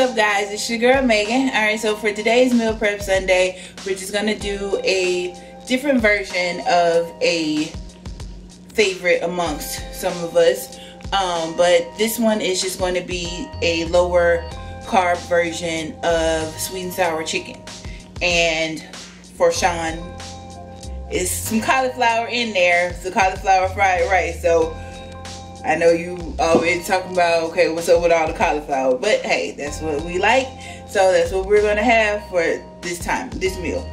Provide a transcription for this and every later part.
it's your girl Megan. Alright, so for today's meal prep Sunday, we're just gonna do a different version of a favorite amongst some of us. Um, but this one is just going to be a lower carb version of sweet and sour chicken. And for Sean, is some cauliflower in there, the cauliflower fried rice. So I know you always talking about, okay, what's up with all the cauliflower? But hey, that's what we like. So that's what we're gonna have for this time, this meal.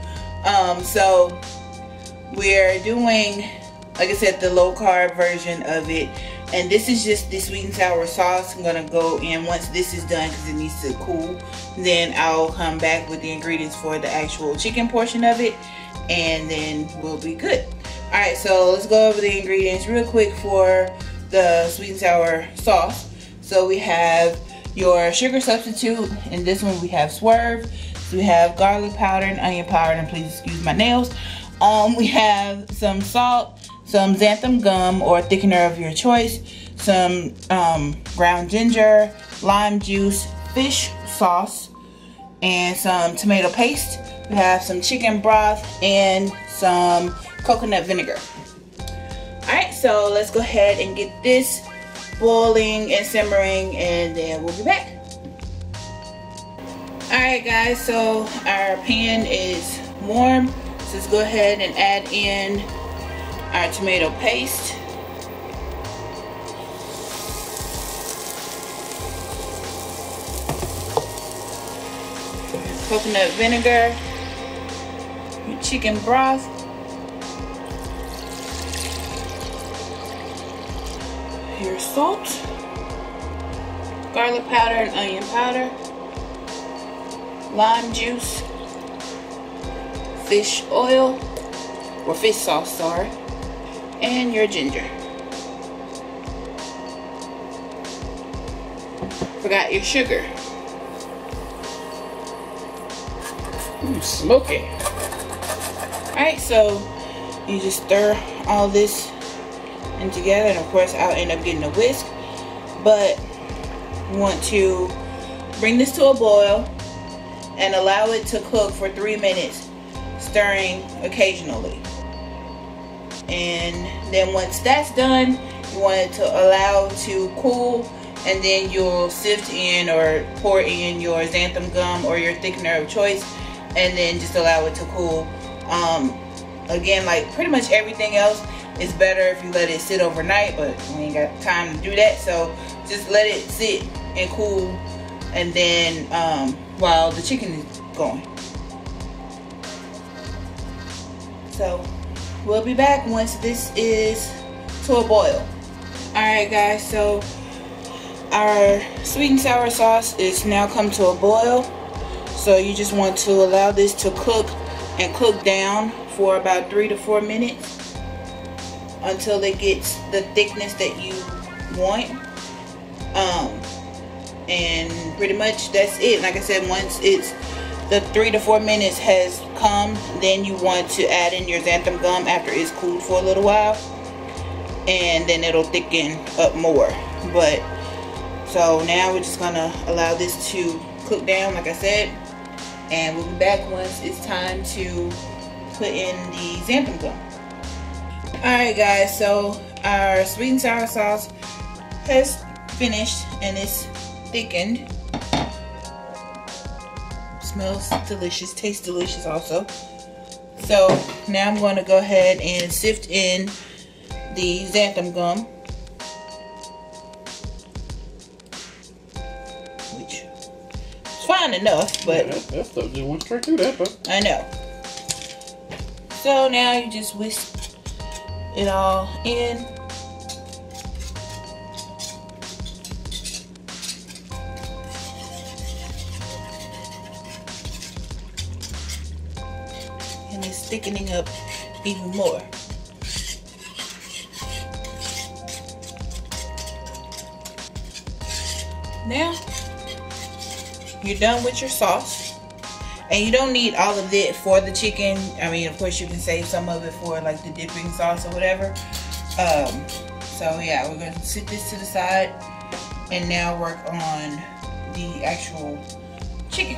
Um, so we're doing, like I said, the low carb version of it. And this is just the sweet and sour sauce. I'm gonna go in once this is done because it needs to cool. Then I'll come back with the ingredients for the actual chicken portion of it. And then we'll be good. All right, so let's go over the ingredients real quick for the sweet and sour sauce. So we have your sugar substitute. In this one we have Swerve. So we have garlic powder and onion powder. And please excuse my nails. Um, we have some salt, some xanthan gum or thickener of your choice, some um, ground ginger, lime juice, fish sauce, and some tomato paste. We have some chicken broth and some coconut vinegar. So let's go ahead and get this boiling and simmering and then we'll be back. Alright guys, so our pan is warm. So let's go ahead and add in our tomato paste. Coconut vinegar, chicken broth, your salt, garlic powder and onion powder, lime juice, fish oil, or fish sauce, sorry, and your ginger. Forgot your sugar. Ooh, smoky. Alright, so you just stir all this and together and of course I'll end up getting a whisk. But want to bring this to a boil and allow it to cook for three minutes stirring occasionally. And then once that's done you want it to allow to cool and then you'll sift in or pour in your xanthan gum or your thickener of choice and then just allow it to cool. Um, again like pretty much everything else it's better if you let it sit overnight, but we ain't got time to do that. So just let it sit and cool and then um, while the chicken is going. So we'll be back once this is to a boil. Alright guys, so our sweet and sour sauce is now come to a boil. So you just want to allow this to cook and cook down for about three to four minutes until it gets the thickness that you want. Um, and pretty much that's it. Like I said, once it's the three to four minutes has come, then you want to add in your xanthan gum after it's cooled for a little while. And then it'll thicken up more. But, so now we're just gonna allow this to cook down, like I said. And we'll be back once it's time to put in the xanthan gum. Alright guys, so our sweet and sour sauce has finished and it's thickened. Smells delicious, tastes delicious also. So now I'm going to go ahead and sift in the xanthan gum. Which is fine enough, but... Yeah, that, that stuff just went straight through that, but... I know. So now you just whisk it all in. And it's thickening up even more. Now, you're done with your sauce. And you don't need all of it for the chicken. I mean, of course, you can save some of it for like the dipping sauce or whatever. Um, so yeah, we're gonna sit this to the side and now work on the actual chicken.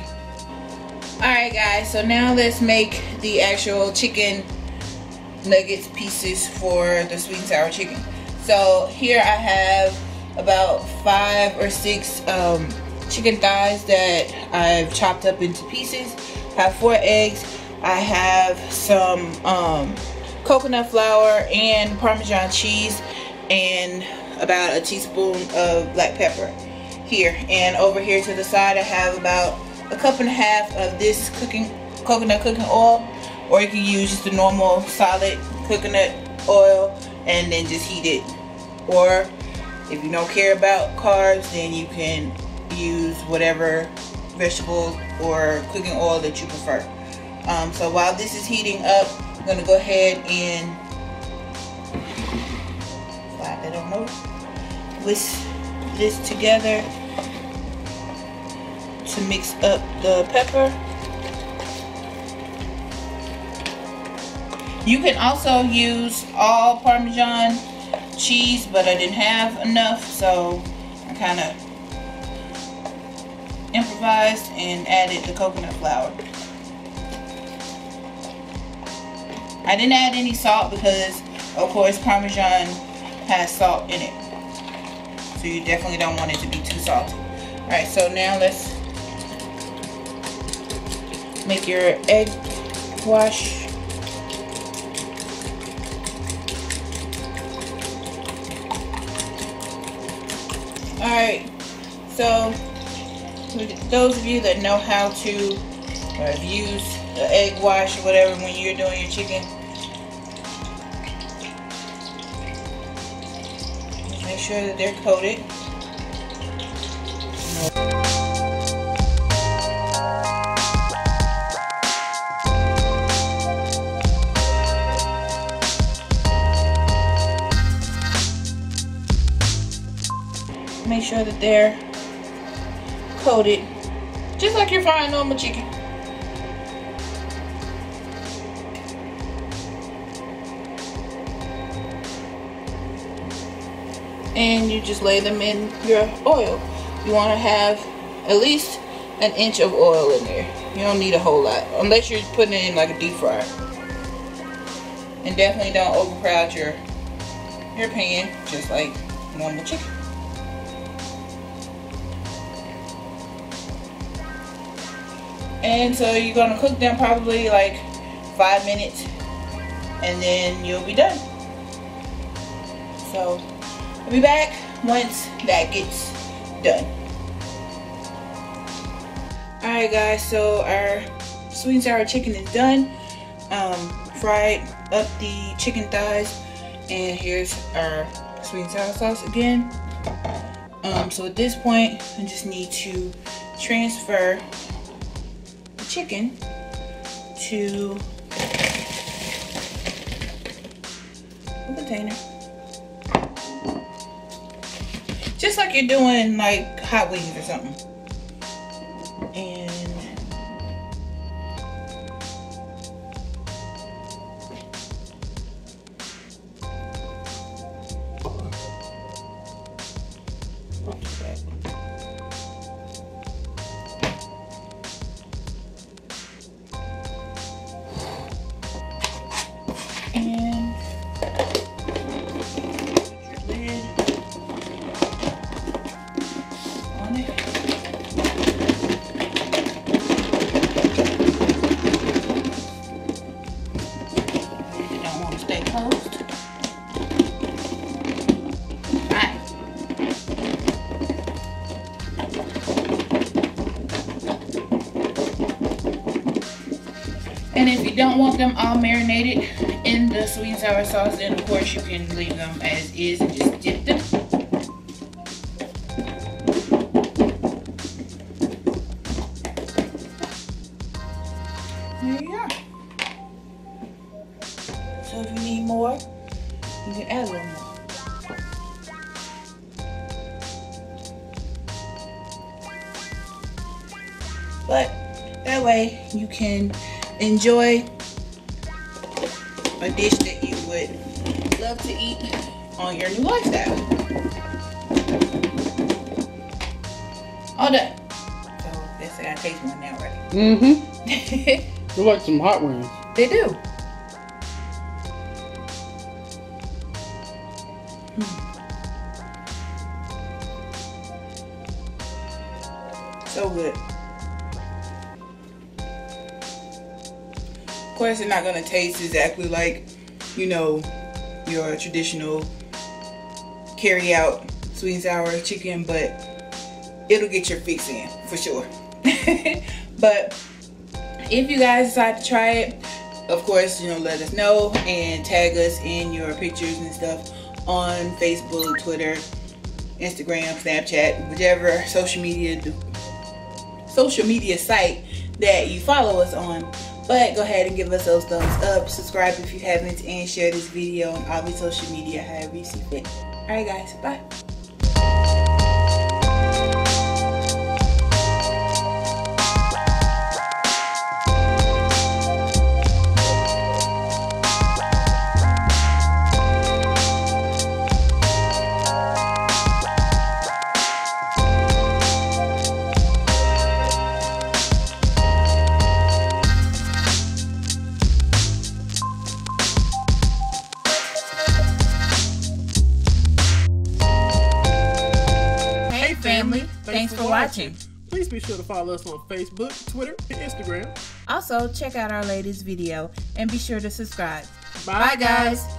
Alright guys, so now let's make the actual chicken nuggets pieces for the sweet and sour chicken. So here I have about five or six um, chicken thighs that I've chopped up into pieces. I have four eggs. I have some um, coconut flour and Parmesan cheese and about a teaspoon of black pepper here. And over here to the side I have about a cup and a half of this cooking coconut cooking oil or you can use just the normal solid coconut oil and then just heat it or if you don't care about carbs then you can use whatever vegetable or cooking oil that you prefer um, so while this is heating up I'm gonna go ahead and slide that on over whisk this together to mix up the pepper. You can also use all Parmesan cheese, but I didn't have enough, so I kind of improvised and added the coconut flour. I didn't add any salt because, of course, Parmesan has salt in it. So you definitely don't want it to be too salty. Alright, so now let's make your egg wash. Alright, so those of you that know how to uh, use the egg wash or whatever when you're doing your chicken, make sure that they're coated. make sure that they're coated just like you're frying normal chicken. And you just lay them in your oil. You want to have at least an inch of oil in there. You don't need a whole lot unless you're putting it in like a deep fryer. And definitely don't overcrowd your your pan just like normal chicken. And so you're gonna cook them probably like five minutes and then you'll be done. So I'll be back once that gets done. Alright guys so our sweet and sour chicken is done. Um, fried up the chicken thighs and here's our sweet and sour sauce again. Um, so at this point I just need to transfer chicken to a container. Just like you're doing like hot wings or something. Want them all marinated in the sweet and sour sauce, then of course you can leave them as is and just dip them. There you are. So if you need more, you can add a little more. But that way you can enjoy a dish that you would love to eat on your new lifestyle. All done. So that's gotta taste one now, right? Mm-hmm. They're like some hot wings. they do. So good. Course, they're not gonna taste exactly like, you know, your traditional carry out sweet and sour chicken, but it'll get your fix in for sure. but if you guys decide to try it, of course, you know, let us know and tag us in your pictures and stuff on Facebook, Twitter, Instagram, Snapchat, whichever social media social media site that you follow us on. But go ahead and give us those thumbs up, subscribe if you haven't, and share this video on all the social media however you see fit. Alright guys, bye. Watching. Please be sure to follow us on Facebook, Twitter, and Instagram. Also, check out our latest video and be sure to subscribe. Bye, Bye guys.